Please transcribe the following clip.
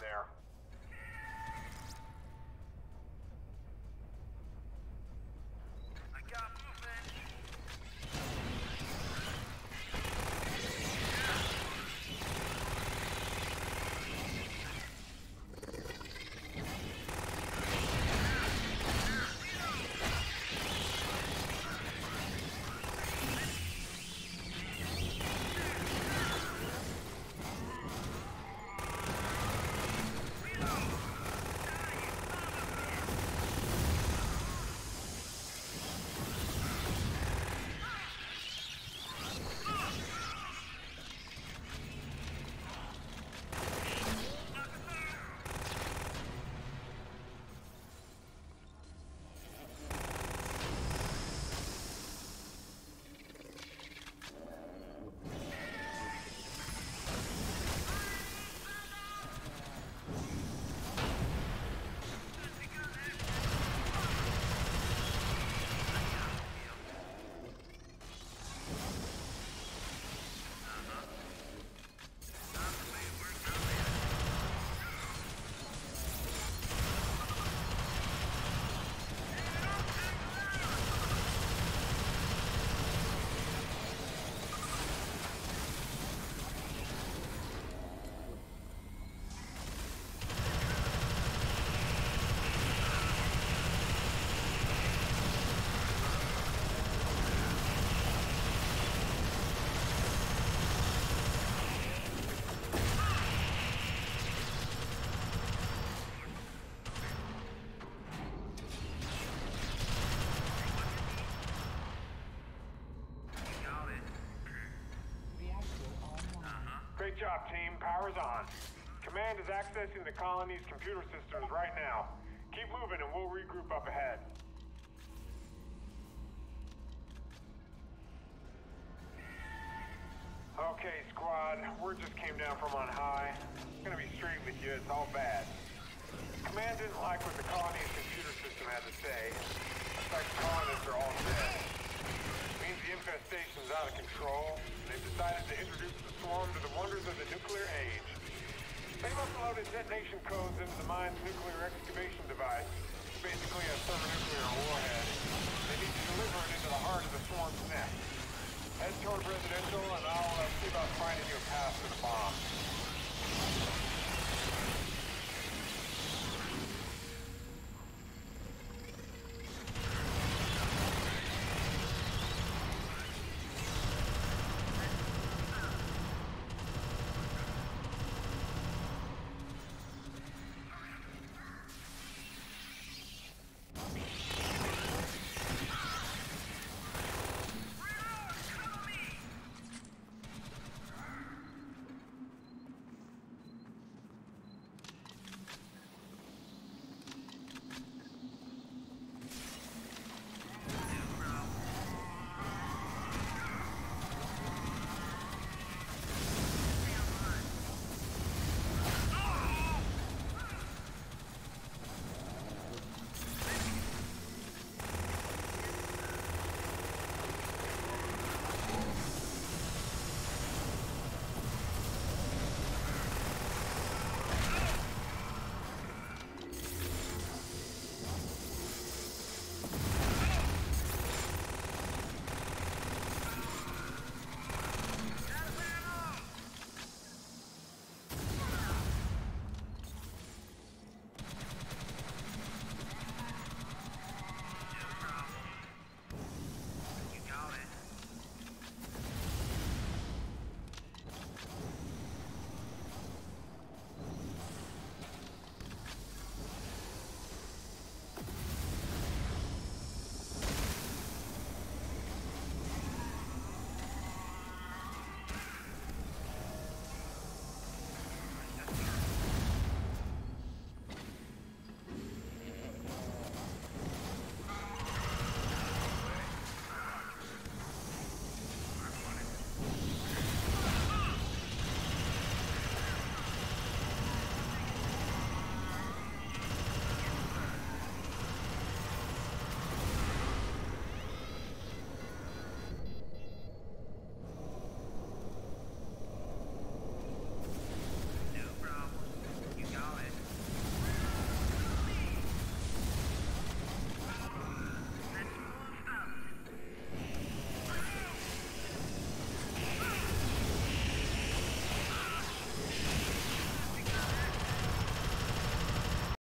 there. Team. Power's on. Command is accessing the colony's computer systems right now. Keep moving and we'll regroup up ahead. Okay, squad. Word just came down from on high. Gonna be straight with you, it's all bad. Command didn't like what the colony's computer system had to say. Looks like colonists are all dead the infestation is out of control, they've decided to introduce the swarm to the wonders of the nuclear age. They've uploaded detonation codes into the mine's nuclear excavation device, It's basically a thermonuclear warhead. They need to deliver it into the heart of the swarm's nest. Head toward residential, and I'll uh, see about finding you a path to the bomb.